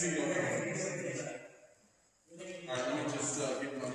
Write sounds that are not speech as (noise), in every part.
see your hands. All right, let me just uh, get my.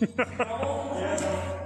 yeah. (laughs)